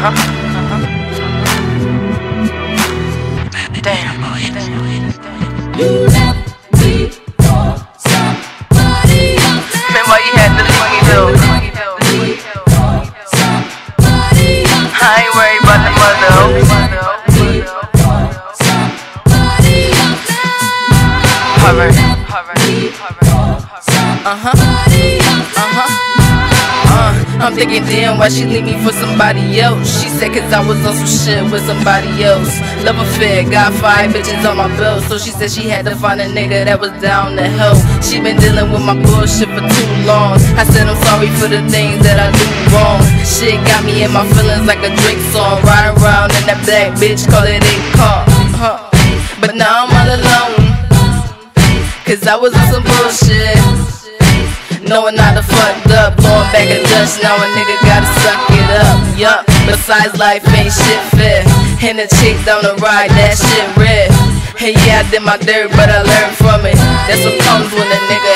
Uh-huh. Uh-huh. Damn. You left me for somebody else. Man, why you had to leave me though? I ain't worried about the mother. Hover, hover, hover. Uh huh. Uh huh. I'm thinking, damn, why she leave me for somebody else? She said, cause I was on some shit with somebody else. Love affair, got five bitches on my belt. So she said she had to find a nigga that was down to help. She been dealing with my bullshit for too long. I said, I'm sorry for the things that I do wrong. Shit got me in my feelings like a Drake song. Riding around in that black bitch, call it a car. Huh. But now I'm all alone. Cause I was on some bullshit. Knowing I done fucked up, blowing back a dust, now a nigga gotta suck it up. Yup, besides life ain't shit fair. And the chick down the ride, that shit red. Hey, yeah, I did my dirt, but I learned from it. That's what comes when a nigga